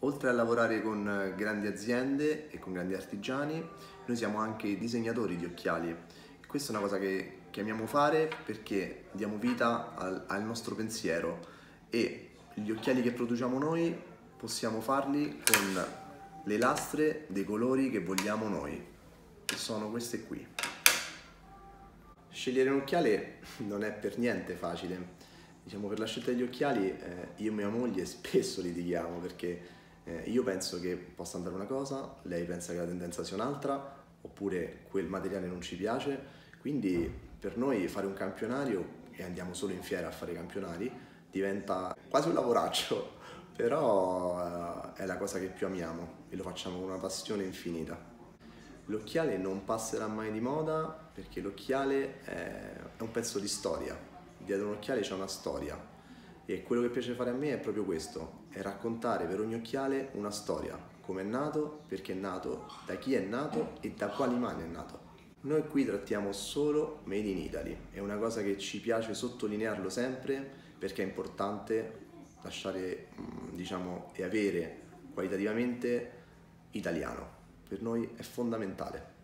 Oltre a lavorare con grandi aziende e con grandi artigiani, noi siamo anche disegnatori di occhiali. Questa è una cosa che chiamiamo fare perché diamo vita al, al nostro pensiero e gli occhiali che produciamo noi possiamo farli con le lastre dei colori che vogliamo noi, che sono queste qui. Scegliere un occhiale non è per niente facile. Diciamo, per la scelta degli occhiali eh, io e mia moglie spesso litighiamo perché eh, io penso che possa andare una cosa, lei pensa che la tendenza sia un'altra, oppure quel materiale non ci piace, quindi per noi fare un campionario, e andiamo solo in fiera a fare campionari, diventa quasi un lavoraccio, però eh, è la cosa che più amiamo e lo facciamo con una passione infinita. L'occhiale non passerà mai di moda perché l'occhiale è un pezzo di storia, dietro un occhiale c'è una storia e quello che piace fare a me è proprio questo, è raccontare per ogni occhiale una storia, come è nato, perché è nato, da chi è nato e da quali mani è nato. Noi qui trattiamo solo Made in Italy, è una cosa che ci piace sottolinearlo sempre perché è importante lasciare, mm, diciamo, e avere qualitativamente italiano. Per noi è fondamentale.